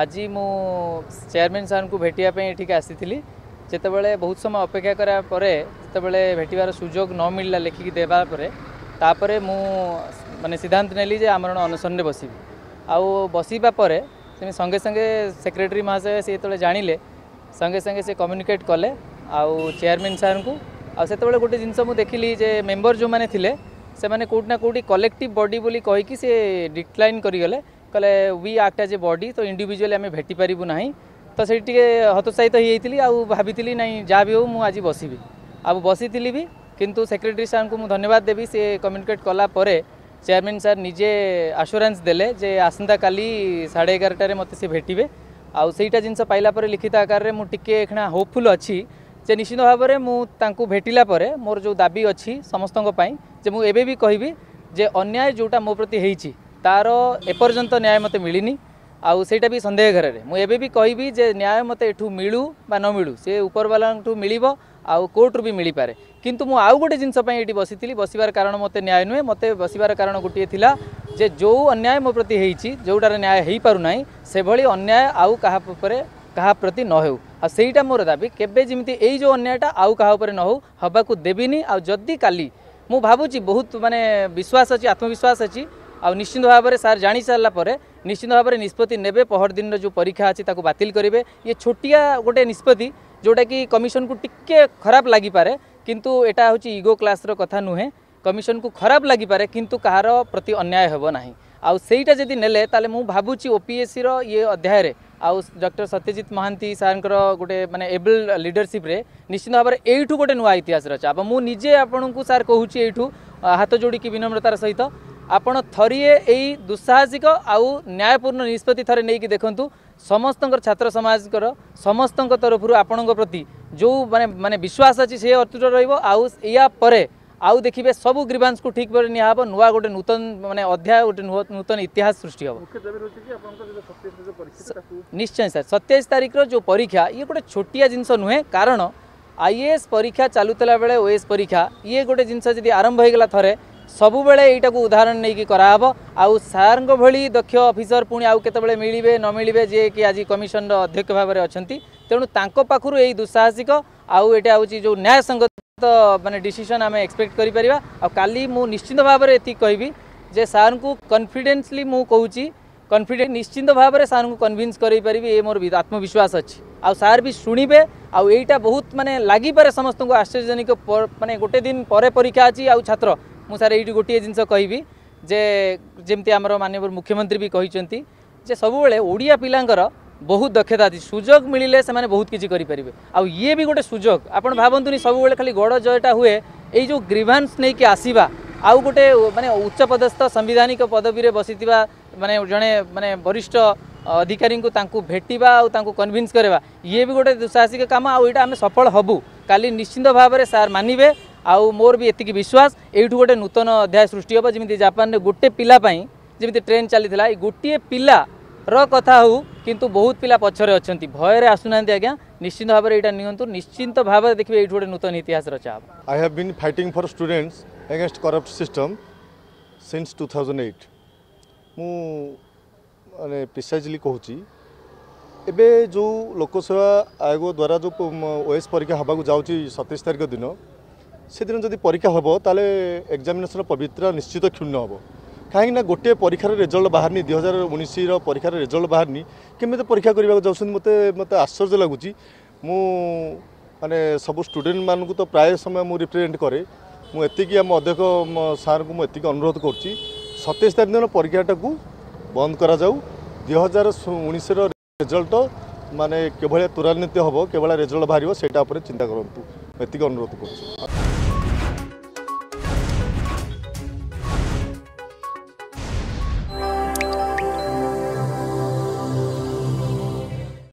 ଆଜି ମୁଁ ଚେୟାରମ୍ୟାନ୍ ସାର୍ଙ୍କୁ ଭେଟିବା ପାଇଁ ଏଠିକି ଆସିଥିଲି ଯେତେବେଳେ ବହୁତ ସମୟ ଅପେକ୍ଷା କରିବା ପରେ ଯେତେବେଳେ ଭେଟିବାର ସୁଯୋଗ ନ ମିଳିଲା ଲେଖିକି ଦେବା ପରେ ତାପରେ ମୁଁ ମାନେ ସିଦ୍ଧାନ୍ତ ନେଲି ଯେ ଆମରଣ ଅନଶନରେ ବସିବି ଆଉ ବସିବା ପରେ ସେମିତି ସଙ୍ଗେ ସଙ୍ଗେ ସେକ୍ରେଟାରୀ ମହାଶୟ ସେ ଯେତେବେଳେ ଜାଣିଲେ ସଙ୍ଗେ ସଙ୍ଗେ ସେ କମ୍ୟୁନିକେଟ୍ କଲେ ଆଉ ଚେୟାରମ୍ୟାନ୍ ସାର୍ଙ୍କୁ ଆଉ ସେତେବେଳେ ଗୋଟେ ଜିନିଷ ମୁଁ ଦେଖିଲି ଯେ ମେମ୍ବର ଯେଉଁମାନେ ଥିଲେ ସେମାନେ କେଉଁଠି ନା କେଉଁଠି କଲେକ୍ଟିଭ୍ ବଡି ବୋଲି କହିକି ସେ ଡିକ୍ଲାଇନ୍ କରିଗଲେ कहे we act as a body to individual आम भेट ना तो सही टे हतोत्साहित होती आ भाई नाई जहाँ भी हो मुझे आज बस भी आ बसी भी कितु सेक्रेटरी सार को धन्यवाद देवी सी कम्युनिकेट कला चेयरमैन सर निजे आश्वरांस दे आसंता का साढ़े एगारटे मत सी भेटे आईटा जिनस पाइला लिखित आकार में मुझे एकणा होपफुल अच्छी निश्चित भाव में मुझे भेटला मोर जो दाबी अच्छी समस्त मुझे कहबी जो अन्याय जोटा मो प्रति ତାର ଏପର୍ଯ୍ୟନ୍ତ ନ୍ୟାୟ ମୋତେ ମିଳିନି ଆଉ ସେଇଟା ବି ସନ୍ଦେହ ଘେରରେ ମୁଁ ଏବେ ବି କହିବି ଯେ ନ୍ୟାୟ ମୋତେ ଏଠୁ ମିଳୁ ବା ନ ମିଳୁ ସେ ଉପରବାଲାଙ୍କଠୁ ମିଳିବ ଆଉ କୋର୍ଟରୁ ବି ମିଳିପାରେ କିନ୍ତୁ ମୁଁ ଆଉ ଗୋଟେ ଜିନିଷ ପାଇଁ ଏଠି ବସିଥିଲି ବସିବାର କାରଣ ମୋତେ ନ୍ୟାୟ ନୁହେଁ ମୋତେ ବସିବାର କାରଣ ଗୋଟିଏ ଥିଲା ଯେ ଯେଉଁ ଅନ୍ୟାୟ ମୋ ପ୍ରତି ହେଇଛି ଯେଉଁଟାରେ ନ୍ୟାୟ ହେଇପାରୁନାହିଁ ସେଭଳି ଅନ୍ୟାୟ ଆଉ କାହା ଉପରେ କାହା ପ୍ରତି ନ ହେଉ ଆଉ ସେଇଟା ମୋର ଦାବି କେବେ ଯେମିତି ଏଇ ଯେଉଁ ଅନ୍ୟାୟଟା ଆଉ କାହା ଉପରେ ନ ହେଉ ହେବାକୁ ଦେବିନି ଆଉ ଯଦି କାଲି ମୁଁ ଭାବୁଛି ବହୁତ ମାନେ ବିଶ୍ୱାସ ଅଛି ଆତ୍ମବିଶ୍ୱାସ ଅଛି आश्चिंत भाव में सार जा सारापर निश्चिंत भाव में निष्पत्ति ने पहर दिन जो परीक्षा अच्छी बात करेंगे ये छोटिया गोटे निष्पत्ति जोटा कि कमिशन को टी खराब लगीपे किंतु यहाँ हूँ ईगो क्लास कथा नुहे कमिशन को खराब लगीपे किंतु प्रति अन्याय हेबना आईटा जदि ने भावुँ ओपीएससी रे अध्याय आउ डर सत्यजित महांती सारंकर गोटे मैंने एबल लिडरशिप निश्चिंत भाव में यू गोटे नुआ इतिहास रचा मुझे आपको सार कहूँ यू हाथ जोड़ी विनम्रतार सहित ଆପଣ ଥରିଏ ଏଇ ଦୁଃସାହସିକ ଆଉ ନ୍ୟାୟପୂର୍ଣ୍ଣ ନିଷ୍ପତ୍ତି ଥରେ ନେଇକି ଦେଖନ୍ତୁ ସମସ୍ତଙ୍କର ଛାତ୍ର ସମାଜଙ୍କର ସମସ୍ତଙ୍କ ତରଫରୁ ଆପଣଙ୍କ ପ୍ରତି ଯେଉଁ ମାନେ ମାନେ ବିଶ୍ୱାସ ଅଛି ସେ ଅତୁଟ ରହିବ ଆଉ ଏହା ପରେ ଆଉ ଦେଖିବେ ସବୁ ଗ୍ରିଭାନ୍ସକୁ ଠିକ୍ ଭାବରେ ନିଆହେବ ନୂଆ ଗୋଟେ ନୂତନ ମାନେ ଅଧ୍ୟାୟ ଗୋଟେ ନୂତନ ଇତିହାସ ସୃଷ୍ଟି ହେବ ନିଶ୍ଚୟ ସାର୍ ସତେଇଶ ତାରିଖର ଯେଉଁ ପରୀକ୍ଷା ଇଏ ଗୋଟେ ଛୋଟିଆ ଜିନିଷ ନୁହେଁ କାରଣ ଆଇଏଏସ୍ ପରୀକ୍ଷା ଚାଲୁଥିଲା ବେଳେ ଓଏଏସ୍ ପରୀକ୍ଷା ଇଏ ଗୋଟେ ଜିନିଷ ଯଦି ଆରମ୍ଭ ହୋଇଗଲା ଥରେ ସବୁବେଳେ ଏଇଟାକୁ ଉଦାହରଣ ନେଇକି କରାହେବ ଆଉ ସାର୍ଙ୍କ ଭଳି ଦକ୍ଷ ଅଫିସର ପୁଣି ଆଉ କେତେବେଳେ ମିଳିବେ ନ ମିଳିବେ ଯିଏକି ଆଜି କମିଶନର ଅଧ୍ୟକ୍ଷ ଭାବରେ ଅଛନ୍ତି ତେଣୁ ତାଙ୍କ ପାଖରୁ ଏଇ ଦୁଃସାହସିକ ଆଉ ଏଇଟା ହେଉଛି ଯେଉଁ ନ୍ୟାୟ ସଙ୍ଗତ ମାନେ ଡିସିସନ୍ ଆମେ ଏକ୍ସପେକ୍ଟ କରିପାରିବା ଆଉ କାଲି ମୁଁ ନିଶ୍ଚିନ୍ତ ଭାବରେ ଏତିକି କହିବି ଯେ ସାର୍ଙ୍କୁ କନଫିଡେନ୍ସଲି ମୁଁ କହୁଛି कन्फिडेन्ट निश्चित भाव सारू कनभिन्स करईपरि ए मोर आत्मविश्वास अच्छी आउ सार भी शुणे आईटा बहुत मानने लगिपे समस्त को आश्चर्यजनक मानने गोटे दिन पर परीक्षा अच्छी आउ छात्र मु सार ये गोटे जिनस कहबी जे जमी आम मानव मुख्यमंत्री भी कही जे सबुबले ओडिया पिलांर ବହୁତ ଦକ୍ଷତା ଅଛି ସୁଯୋଗ ମିଳିଲେ ସେମାନେ ବହୁତ କିଛି କରିପାରିବେ ଆଉ ଇଏ ବି ଗୋଟେ ସୁଯୋଗ ଆପଣ ଭାବନ୍ତୁନି ସବୁବେଳେ ଖାଲି ଗଡ଼ ଜୟଟା ହୁଏ ଏଇ ଯେଉଁ ଗ୍ରିଭାନ୍ସ आसवा ଆସିବା ଆଉ मानने उच्चपदस्थ ଉଚ୍ଚପଦସ୍ଥ पदवी ପଦବୀରେ ବସିଥିବା ମାନେ ଜଣେ ମାନେ ବରିଷ୍ଠ ଅଧିକାରୀଙ୍କୁ ତାଙ୍କୁ ଭେଟିବା ଆଉ ତାଙ୍କୁ କନଭିନ୍ସ କରିବା ଇଏ ବି ଗୋଟେ ଦୁଃସାହସିକ କାମ ଆଉ ଏଇଟା ଆମେ ସଫଳ ହେବୁ କାଲି ନିଶ୍ଚିନ୍ତ ଭାବରେ ସାର୍ ମାନିବେ ଆଉ ମୋର ବି ଏତିକି ବିଶ୍ୱାସ ଏଇଠୁ ଗୋଟେ ନୂତନ ଅଧ୍ୟାୟ ସୃଷ୍ଟି ହେବ ଯେମିତି ଜାପାନରେ ଗୋଟେ ପିଲା ପାଇଁ ଯେମିତି ଟ୍ରେନ୍ ଚାଲିଥିଲା ଏଇ ଗୋଟିଏ ପିଲାର କଥା ହେଉ କିନ୍ତୁ ବହୁତ ପିଲା ପଛରେ ଅଛନ୍ତି ଭୟରେ ଆସୁନାହାନ୍ତି ଆଜ୍ଞା ନିଶ୍ଚିନ୍ତ ଭାବରେ ଏଇଟା ନିଅନ୍ତୁ ନିଶ୍ଚିନ୍ତ ଭାବରେ ଦେଖିବେ ଏଇଠୁ ଗୋଟେ ନୂତନ ଇତିହାସ ରଚା ହେବ I have been fighting for students against corrupt system since two thousand eight ମୁଁ ମାନେ ପ୍ରିସାଇଜଲି କହୁଛି ଏବେ ଯେଉଁ ଲୋକସେବା ଆୟୋଗ ଦ୍ୱାରା ଯେଉଁ ଓଏସ୍ ପରୀକ୍ଷା ହେବାକୁ ଯାଉଛି ସତେଇଶ ତାରିଖ ଦିନ ସେଦିନ ଯଦି ପରୀକ୍ଷା ହେବ ତାହେଲେ ଏକ୍ଜାମିନେସନ୍ର ପବିତ୍ର ନିଶ୍ଚିତ କ୍ଷୁଣ୍ଣ ହେବ କାହିଁକି ନା ଗୋଟିଏ ପରୀକ୍ଷାର ରେଜଲ୍ଟ ବାହାରିନି ଦୁଇ ହଜାର ଉଣେଇଶର ପରୀକ୍ଷାର ରେଜଲ୍ଟ ବାହାରିନି କେମିତି ପରୀକ୍ଷା କରିବାକୁ ଯାଉଛନ୍ତି ମୋତେ ମୋତେ ଆଶ୍ଚର୍ଯ୍ୟ ଲାଗୁଛି ମୁଁ ମାନେ ସବୁ ଷ୍ଟୁଡ଼େଣ୍ଟମାନଙ୍କୁ ତ ପ୍ରାୟ ସମୟ ମୁଁ ରିପ୍ରେଜେଣ୍ଟ କରେ ମୁଁ ଏତିକି ଆମ ଅଧ୍ୟକ୍ଷ ସାର୍ଙ୍କୁ ମୁଁ ଏତିକି ଅନୁରୋଧ କରୁଛି ସତେଇଶ ତାରିଖ ଦିନ ପରୀକ୍ଷାଟାକୁ ବନ୍ଦ କରାଯାଉ ଦୁଇ ହଜାର ଉଣେଇଶର ରେଜଲ୍ଟ ମାନେ କିଭଳିଆ ତ୍ୱରାନ୍ୱିତ ହେବ କିଭଳିଆ ରେଜଲ୍ଟ ବାହାରିବ ସେଇଟା ଉପରେ ଚିନ୍ତା କରନ୍ତୁ ଏତିକି ଅନୁରୋଧ କରୁଛୁ